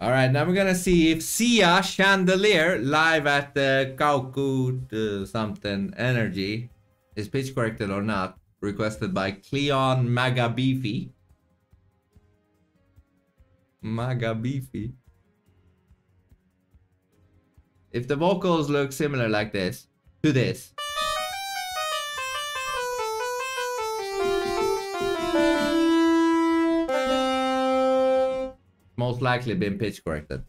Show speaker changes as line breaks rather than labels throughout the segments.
All right, now we're gonna see if Sia Chandelier live at the Kauku uh, something energy is pitch corrected or not. Requested by Cleon Magabeefy. Magabeefy. If the vocals look similar like this to this. most likely been pitch corrected.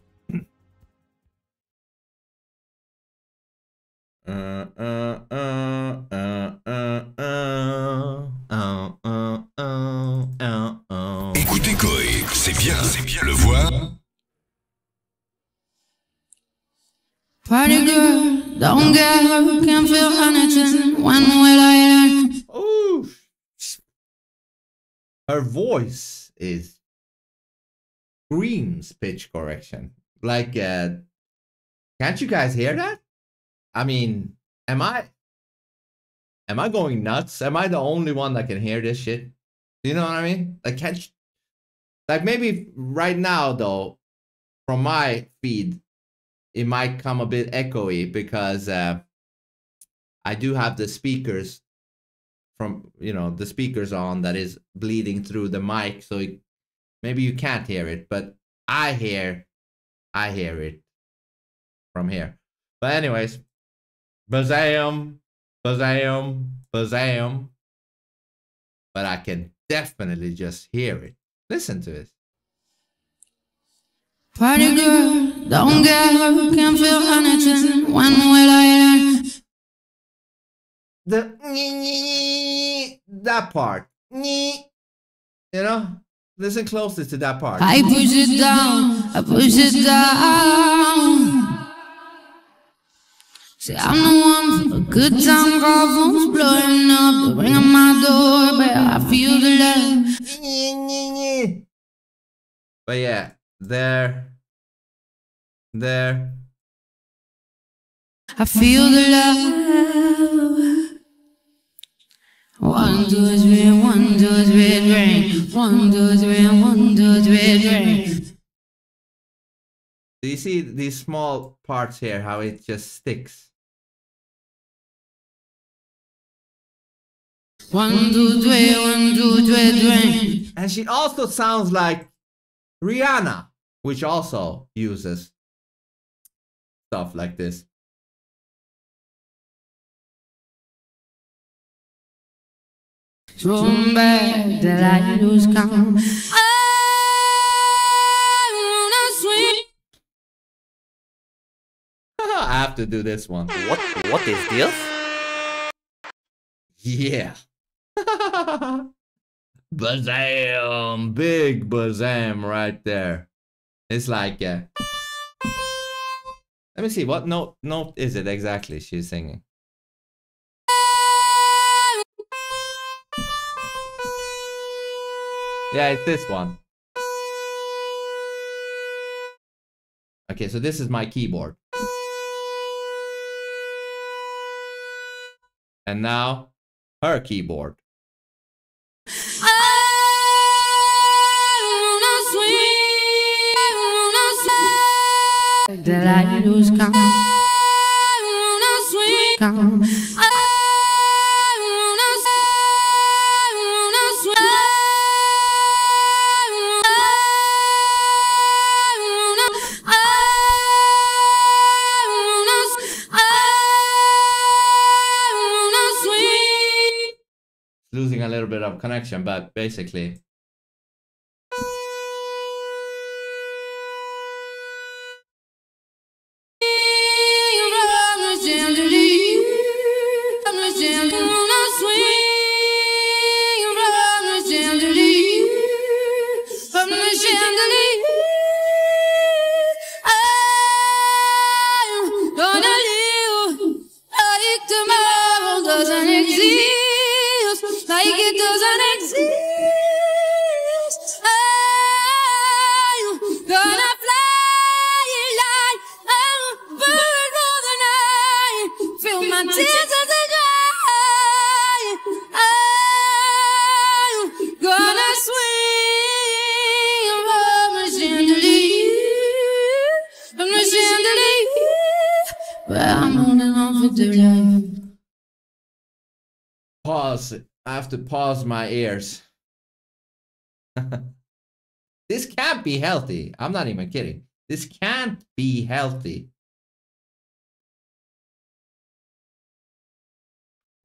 Écoutez Cauet, c'est bien, c'est bien le voir.
Party girl, don't get can't feel anything. When will I learn?
Ooh. Her voice is screams pitch correction. Like, uh, can't you guys hear that? I mean, am I am I going nuts? Am I the only one that can hear this shit? You know what I mean? Like, can't you, like maybe right now though, from my feed, it might come a bit echoey because uh, I do have the speakers from you know the speakers on that is bleeding through the mic, so it, maybe you can't hear it, but I hear, I hear it from here. But anyways, bazam, bazam, bazam. But I can definitely just hear it. Listen to it.
Party girl, don't get her, can't feel anything. When will I learn?
The that part. You know, listen closely to that part.
I push it down, I push it down. See, I'm the one for a good time, call phones blowing up, the ring on my door, but I feel the love.
But yeah, there, there.
I feel the love. One, two, three, one, two, three, rain. One, two, three, one, two, three, rain.
Do you see these small parts here? How it just sticks.
One, two, three, one, two, three, rain.
And she also sounds like Rihanna, which also uses stuff like this.
Thrown back, the light was gone. I wanna swing.
I have to do this one.
What what is this?
Yeah. Bazam! Big bazam right there. It's like, uh, let me see, what note, note is it exactly she's singing? Yeah, it's this one. Okay, so this is my keyboard. And now, her keyboard.
I wanna swing. The light was gone.
Of connection, but basically. Pause. I have to pause my ears. this can't be healthy. I'm not even kidding. This can't be healthy.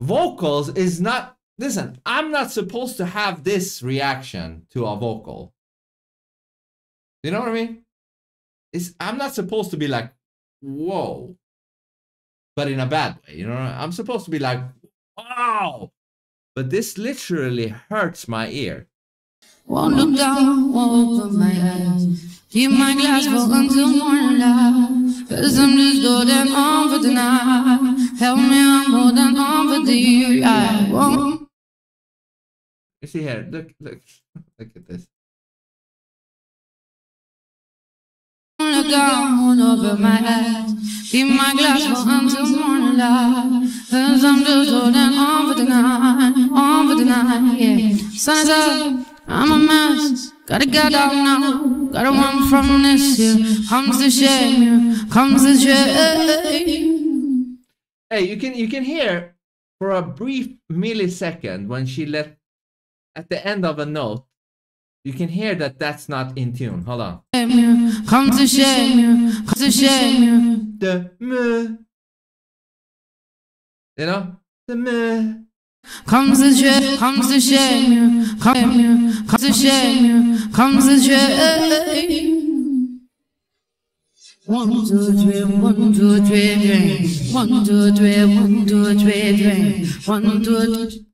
Vocals is not. Listen, I'm not supposed to have this reaction to a vocal. You know what I mean? It's, I'm not supposed to be like, whoa, but in a bad way. You know, I'm supposed to be like, wow. But this literally hurts my ear.
Won't look down, won't open my eyes. Keep my glass full until morning light. Cause I'm just holding on for tonight. Help me, I'm holding on for dear. I won't
You see here, look, look, look at this.
Down, won't open my eyes. Keep my glass full until morning light. Cause I'm just holding on for the night, On for tonight, yeah. Sun is up, I'm a mess. Gotta get down now. Gotta run from this here. Comes the shame, comes the shame.
Hey, you can you can hear for a brief millisecond when she let at the end of a note, you can hear that that's not in tune. Hold on.
Comes the shame, comes the shame.
The meh. You know? The meh.
Comes the shame, comes the shame, come comes the shame, comes the shame. One, two, three, one, two, three, drink. One, two, three, one, two, three, drink. One, two, three.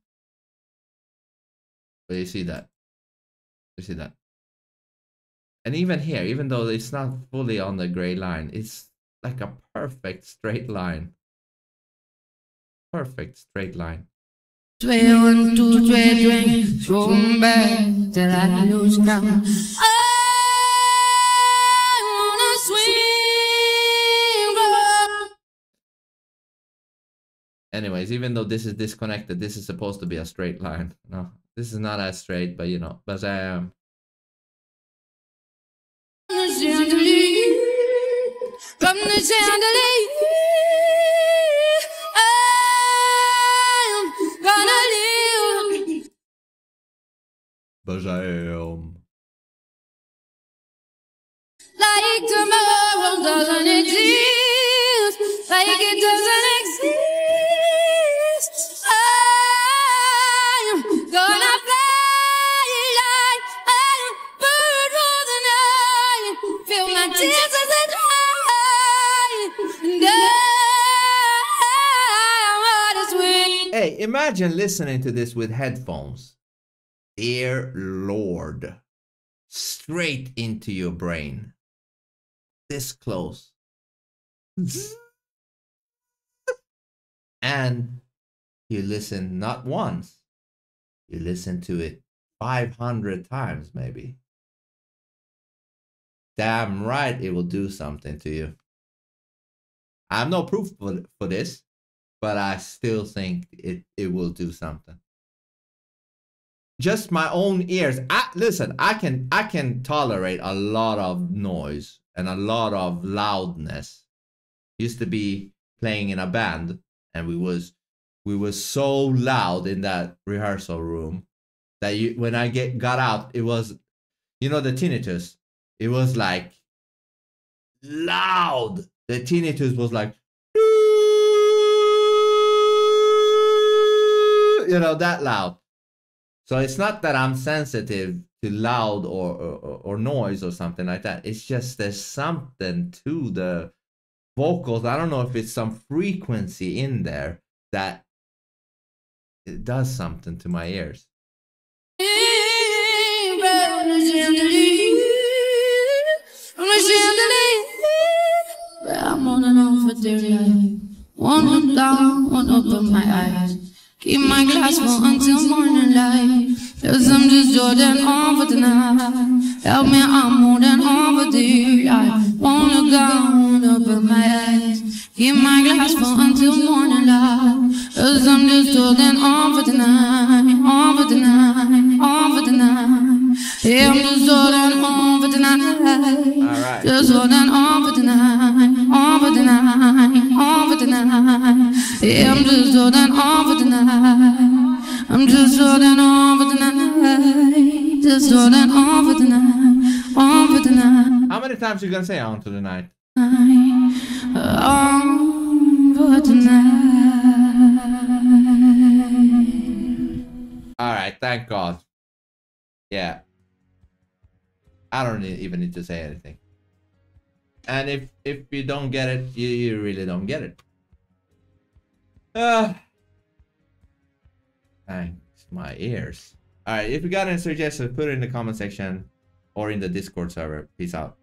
But you see that. You see that. And even here, even though it's not fully on the gray line, it's like a perfect straight line. Perfect straight line.
Back.
Anyways, even though this is disconnected, this is supposed to be a straight line. No, this is not as straight, but you know, but um,
chandelier, from the chandelier, I'm gonna live
but I am.
like tomorrow doesn't exist, like it doesn't
imagine listening to this with headphones. Dear Lord, straight into your brain. This close. and you listen not once, you listen to it 500 times, maybe. Damn right, it will do something to you. I have no proof for, for this, but I still think it, it will do something. Just my own ears. I, listen, I can I can tolerate a lot of noise and a lot of loudness. Used to be playing in a band, and we was we was so loud in that rehearsal room that you when I get got out, it was you know the tinnitus. It was like loud. The tinnitus was like you know that loud so it's not that i'm sensitive to loud or, or or noise or something like that it's just there's something to the vocals i don't know if it's some frequency in there that it does something to my ears.
I'm on and. One down, one open my eyes. Keep my glass full until morning light. Cause I'm just Jordan on for tonight. Help me, I'm holding on for dear life. Look down, one open my eyes. Keep my glass full until morning light. Cause I'm just holding on for tonight. On for tonight, on for tonight. Yeah, I'm just holding on for tonight.
right.
Just holding on for tonight. Yeah, I'm just holding on for tonight. I'm just holding on for tonight. Just holding on for tonight. On for tonight.
How many times you gonna say on to the night?
On for tonight.
All right, thank God. Yeah. I don't need, even need to say anything. And if if you don't get it, you, you really don't get it. Uh, thanks, my ears. All right, if you got any suggestions, put it in the comment section or in the Discord server. Peace out.